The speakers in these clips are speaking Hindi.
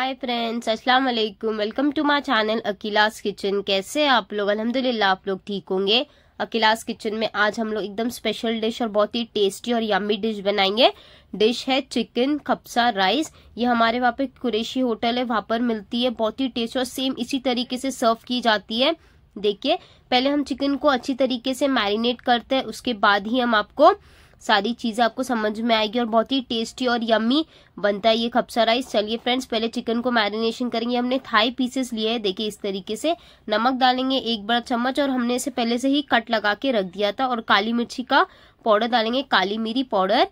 हाय फ्रेंड्स अस्सलाम वालेकुम welcome to my channel Akila's kitchen कैसे आप लोग? अल्हम्दुलिल्लाह, आप लोग ठीक होंगे? अकीलास किचन में आज हम लोग एकदम स्पेशल डिश और बहुत ही टेस्टी और यम्मी डिश बनाएँगे। डिश है चिकन खपसा राइस ये हमारे वहाँ पे कुरेशी होटल है, वहाँ पर मिलती है, बहुत ही टेस्टी और सेम इसी तरीके से सर्व की जाती है। देखिए, पहले हम चिकन को अच्छी तरीके से मैरिनेट करते हैं, उसके बाद ही हम आपको सारी चीज़ें आपको समझ में आएगी और बहुत ही टेस्टी और यम्मी बनता है ये खपसा राइस चलिए फ्रेंड्स पहले चिकन को मैरिनेशन करेंगे। हमने थाई पीसेस लिए हैं, देखिए इस तरीके से। नमक डालेंगे एक बड़ा चम्मच और हमने इसे पहले से ही कट लगा के रख दिया था और काली मिर्ची का पाउडर डालेंगे, काली मिरी पाउडर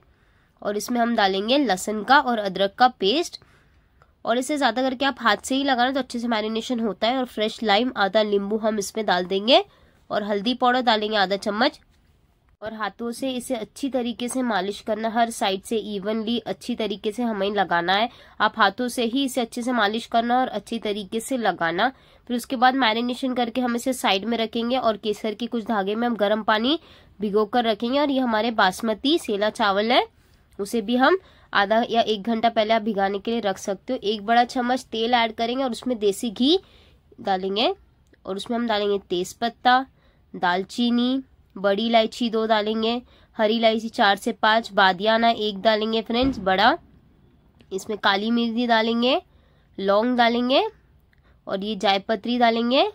और इसमें हम डालेंगे लसन का और अदरक का पेस्ट और इसे ज़्यादा करके आप हाथ से ही लगाना तो अच्छे से मैरिनेशन होता है और फ्रेश लाइम आधा नींबू हम इसमें डाल देंगे। और हल्दी पाउडर डालेंगे आधा चम्मच। और हाथों से इसे अच्छी तरीके से मालिश करना, हर साइड से इवनली अच्छी तरीके से हमें लगाना है। आप हाथों से ही इसे अच्छे से मालिश करना और अच्छी तरीके से लगाना। फिर उसके बाद मैरिनेशन करके हम इसे साइड में रखेंगे और केसर के कुछ धागे में हम गर्म पानी भिगो कर रखेंगे और ये हमारे बासमती सेला चावल है। उसे भी हम आधा या एक घंटा पहले आप भिगाने के लिए रख सकते हो। एक बड़ा चम्मच तेल ऐड करेंगे और उसमें देसी घी डालेंगे और उसमें हम डालेंगे तेज पत्ता दालचीनी बड़ी इलायची दो डालेंगे, हरी इलायची चार से पाँच, बादियाना एक डालेंगे फ्रेंड्स, बड़ा। इसमें काली मिर्ची डालेंगे, लौंग डालेंगे, और ये जायपत्री डालेंगे,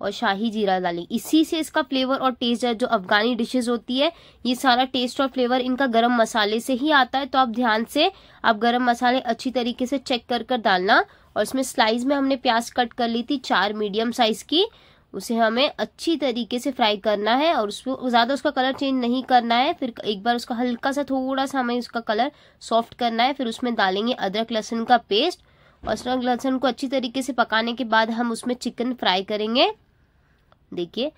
और शाही जीरा डालेंगे। इसी से इसका फ्लेवर और टेस्ट जो अफगानी डिशेस होती है, ये सारा टेस्ट और फ्लेवर इनका गरम मसाले से ही आता है तो आप ध्यान से आप गरम मसाले अच्छी तरीके से चेक कर कर डालना। और इसमें स्लाइस में हमने प्याज कट कर ली थी, चार मीडियम साइज़ की। उसे हमें अच्छी तरीके से फ्राई करना है और उसको, ज़्यादा उसका कलर चेंज नहीं करना है, फिर एक बार उसका हल्का सा थोड़ा सा हमें उसका कलर सॉफ्ट करना है, फिर उसमें डालेंगे अदरक लहसुन का पेस्ट और अदरक लहसुन को अच्छी तरीके से पकाने के बाद हम उसमें चिकन फ्राई करेंगे। देखिए,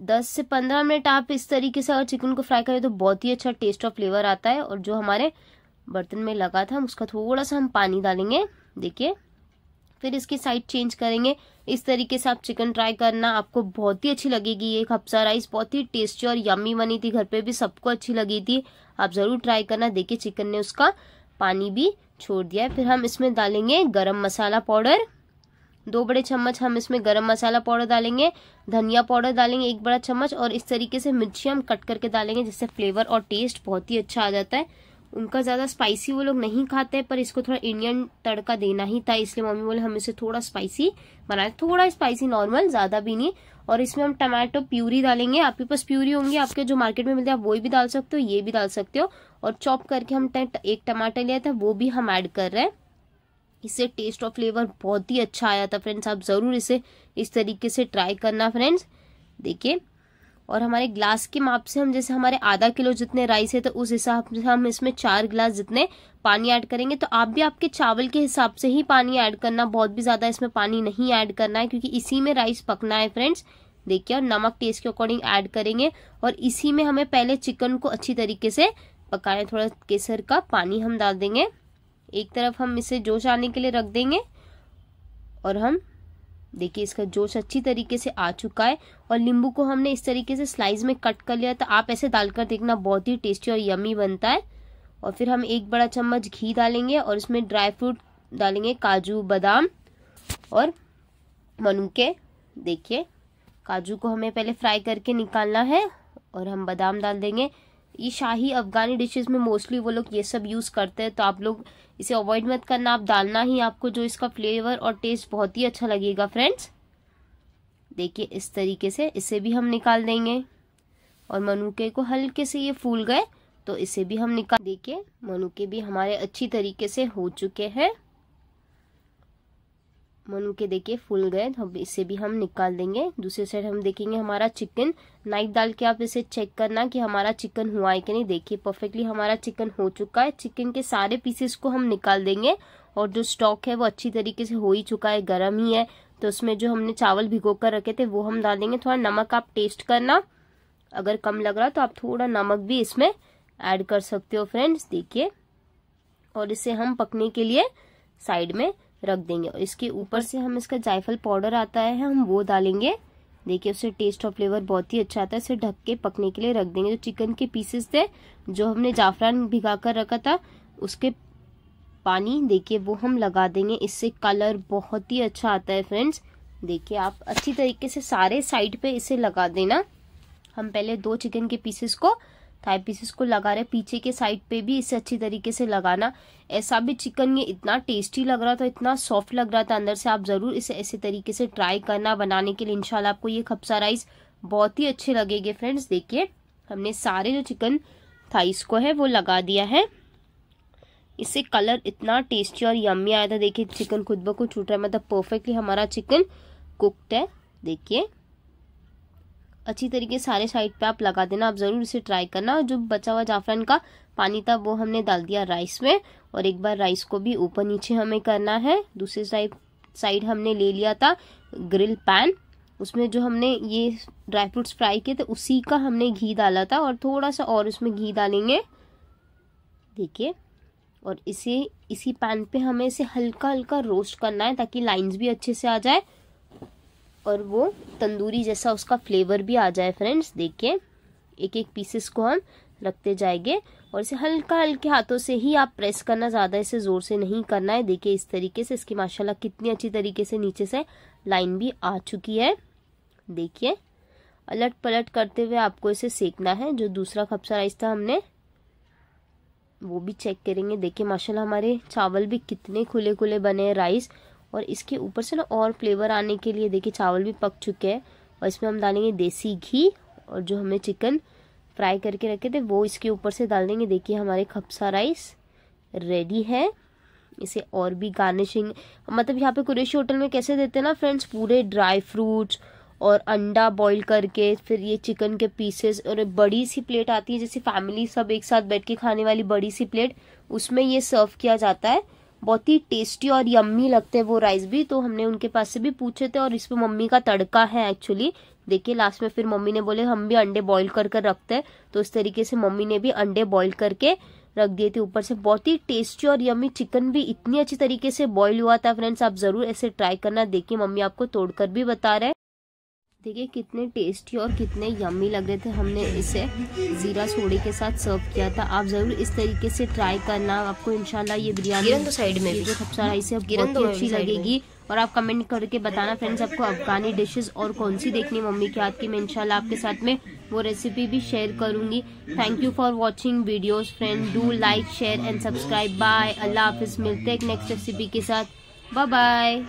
दस से पंद्रह मिनट आप इस तरीके से अगर चिकन को फ्राई करें तो बहुत ही अच्छा टेस्ट और फ्लेवर आता है और जो हमारे बर्तन में लगा था उसका थोड़ा सा हम पानी डालेंगे। देखिए फिर इसकी साइड चेंज करेंगे। इस तरीके से आप चिकन ट्राई करना, आपको बहुत ही अच्छी लगेगी ये खपसा राइस बहुत ही टेस्टी और यम्मी बनी थी, घर पे भी सबको अच्छी लगी थी। आप ज़रूर ट्राई करना, देखिए चिकन ने उसका पानी भी छोड़ दिया है। फिर हम इसमें डालेंगे गरम मसाला पाउडर। दो बड़े चम्मच हम इसमें गरम मसाला पाउडर डालेंगे, धनिया पाउडर डालेंगे, एक बड़ा चम्मच, और इस तरीके से मिर्ची हम कट करके डालेंगे, जिससे फ्लेवर और टेस्ट बहुत ही अच्छा आ जाता है। उनका ज़्यादा स्पाइसी वो लोग नहीं खाते पर इसको थोड़ा इंडियन तड़का देना ही था, इसलिए मम्मी बोले, हम इसे थोड़ा स्पाइसी बनाए। थोड़ा स्पाइसी नॉर्मल ज़्यादा भी नहीं। और इसमें हम टमाटो प्यूरी डालेंगे। आपके पास प्यूरी होंगी, आपके जो मार्केट में मिलते हैं, आप वो भी डाल सकते हो, ये भी डाल सकते हो। और चॉप करके हम एक टमाटर लिया था, वो भी हम ऐड कर रहे हैं। इससे टेस्ट और फ्लेवर बहुत ही अच्छा आया था फ्रेंड्स आप ज़रूर इसे इस तरीके से ट्राई करना फ्रेंड्स देखिए और हमारे ग्लास के माप से हम, जैसे हमारे आधा किलो जितने राइस है तो उस हिसाब से हम इसमें चार गिलास जितने पानी ऐड करेंगे। तो आप भी आपके चावल के हिसाब से ही पानी ऐड करना, बहुत भी ज़्यादा इसमें पानी नहीं ऐड करना है, क्योंकि इसी में राइस पकना है फ्रेंड्स देखिए, और नमक टेस्ट के अकॉर्डिंग ऐड करेंगे, और इसी में हमें पहले चिकन को अच्छी तरीके से पकाए। थोड़ा केसर का पानी हम डाल देंगे। एक तरफ़ हम इसे जोश आने के लिए रख देंगे, और हम देखिए, इसका जोश अच्छी तरीके से आ चुका है और नींबू को हमने इस तरीके से स्लाइस में कट कर लिया तो आप ऐसे डालकर देखना, बहुत ही टेस्टी और यमी बनता है। और फिर हम एक बड़ा चम्मच घी डालेंगे और इसमें ड्राई फ्रूट डालेंगे, काजू, बादाम और मनुके। देखिए, काजू को हमें पहले फ्राई करके निकालना है और हम बादाम डाल देंगे। ये शाही अफगानी डिशेस में मोस्टली वो लोग ये सब यूज़ करते हैं तो आप लोग इसे अवॉइड मत करना। आप डालना ही आपको जो इसका फ्लेवर और टेस्ट बहुत ही अच्छा लगेगा फ्रेंड्स देखिए, इस तरीके से इसे भी हम निकाल देंगे। और मनुके को हल्के से ये फूल गए तो इसे भी हम निकाल, देखिए, मनुके भी हमारे अच्छी तरीके से हो चुके हैं। मनु के देखिए फूल गए तो इसे भी हम निकाल देंगे। दूसरी साइड हम देखेंगे हमारा चिकन नाइफ डाल के आप इसे चेक करना कि हमारा चिकन हुआ है कि नहीं। देखिए परफेक्टली हमारा चिकन हो चुका है। चिकन के सारे पीसेस को हम निकाल देंगे। और जो स्टॉक है, वो अच्छी तरीके से हो ही चुका है, गर्म ही है। तो उसमें जो हमने चावल भिगो कर रखे थे, वो हम डाल देंगे। थोड़ा नमक आप टेस्ट करना। अगर कम लग रहा तो आप थोड़ा नमक भी इसमें ऐड कर सकते हो फ्रेंड्स देखिए। और इसे हम पकने के लिए साइड में रख देंगे। और इसके ऊपर से हम इसका जायफल पाउडर आता है, हम वो डालेंगे। देखिए, उससे टेस्ट और फ्लेवर बहुत ही अच्छा आता है। इसे ढक के पकने के लिए रख देंगे। जो चिकन के पीसेस थे, जो हमने जाफरान भिगा कर रखा था, उसके पानी, देखिए, वो हम लगा देंगे। इससे कलर बहुत ही अच्छा आता है फ्रेंड्स देखिए, आप अच्छी तरीके से सारे साइड पे इसे लगा देना। हम पहले दो चिकन के पीसेस को थाई पीसेस को लगा रहे, पीछे के साइड पे भी इसे अच्छी तरीके से लगाना। ऐसा भी चिकन ये इतना टेस्टी लग रहा था, इतना सॉफ्ट लग रहा था अंदर से, आप ज़रूर इसे ऐसे तरीके से ट्राई करना बनाने के लिए। इनशाला आपको ये खपसा राइस बहुत ही अच्छे लगेंगे फ्रेंड्स देखिए, हमने सारे जो चिकन थाइस को है, वो लगा दिया है। इससे कलर इतना टेस्टी और यम्मी आया था। देखिए चिकन खुद ब खुद छूट रहा है मतलब परफेक्टली हमारा चिकन कुकड है। देखिए अच्छी तरीके सारे साइड पे आप लगा देना। आप ज़रूर इसे ट्राई करना। और जो बचा हुआ जाफरान का पानी था, वो हमने डाल दिया राइस में। और एक बार राइस को भी ऊपर नीचे हमें करना है। दूसरे साइड साइड हमने ले लिया था ग्रिल पैन उसमें जो हमने ये ड्राई फ्रूट्स फ्राई किए थे, उसी का हमने घी डाला था। और थोड़ा सा और उसमें घी डालेंगे। देखिए। और इसे, इसी पैन पे हमें इसे हल्का हल्का रोस्ट करना है ताकि लाइंस भी अच्छे से आ जाए। और वो तंदूरी जैसा उसका फ्लेवर भी आ जाए फ्रेंड्स देखिए। एक एक पीसेस को हम रखते जाएँगे और इसे हल्का, हल्के हाथों से ही आप प्रेस करना, ज़्यादा इसे ज़ोर से नहीं करना है। देखिए, इस तरीके से इसकी माशाल्लाह कितनी अच्छी तरीके से नीचे से लाइन भी आ चुकी है। देखिए अलट पलट करते हुए आपको इसे सेकना है। जो दूसरा खपसा राइस था हमने, वो भी चेक करेंगे। देखिए, माशाल्लाह हमारे चावल भी कितने खुले खुले बने हैं राइस और इसके ऊपर से ना और फ्लेवर आने के लिए देखिए चावल भी पक चुके हैं और इसमें हम डालेंगे देसी घी और जो हमने चिकन फ्राई करके रखे थे, वो इसके ऊपर से डाल देंगे। देखिए हमारे खपसा राइस रेडी है। इसे और भी गार्निशिंग मतलब यहाँ पे कुरेशी होटल में कैसे देते हैं ना फ्रेंड्स पूरे ड्राई फ्रूट्स और अंडा बॉईल करके, फिर ये चिकन के पीसेस और बड़ी सी प्लेट आती है, जैसे फैमिली सब एक साथ बैठ के खाने वाली बड़ी सी प्लेट उसमें ये सर्व किया जाता है। बहुत ही टेस्टी और यम्मी लगते हैं वो राइस भी। तो हमने उनके पास से भी पूछे थे और इसमें मम्मी का तड़का है एक्चुअली देखिए लास्ट में फिर मम्मी ने बोले, हम भी अंडे बॉईल कर कर रखते हैं। तो इस तरीके से मम्मी ने भी अंडे बॉईल करके रख दिए थे ऊपर से। बहुत ही टेस्टी और यम्मी चिकन भी इतनी अच्छी तरीके से बॉईल हुआ था। फ्रेंड्स आप ज़रूर ऐसे ट्राई करना। देखिए, मम्मी आपको तोड़कर भी बता रहे देखिए कितने टेस्टी और कितने यम्मी लग रहे थे। हमने इसे ज़ीरा सोडे के साथ सर्व किया था। आप ज़रूर इस तरीके से ट्राई करना। आपको इंशाल्लाह ये बिरयानी तो साइड में जो सबसे राइस है बहुत ही अच्छी लगेगी। और आप कमेंट करके बताना फ्रेंड्स आपको अफगानी डिशेस और कौन सी देखनी मम्मी के हाथ की मैं इंशाल्लाह आपके साथ में वो रेसिपी भी शेयर करूँगी। Thank you for watching videos friend do like share and subscribe bye अल्लाह हाफिज। मिलते हैं नेक्स्ट रेसिपी के साथ। Bye bye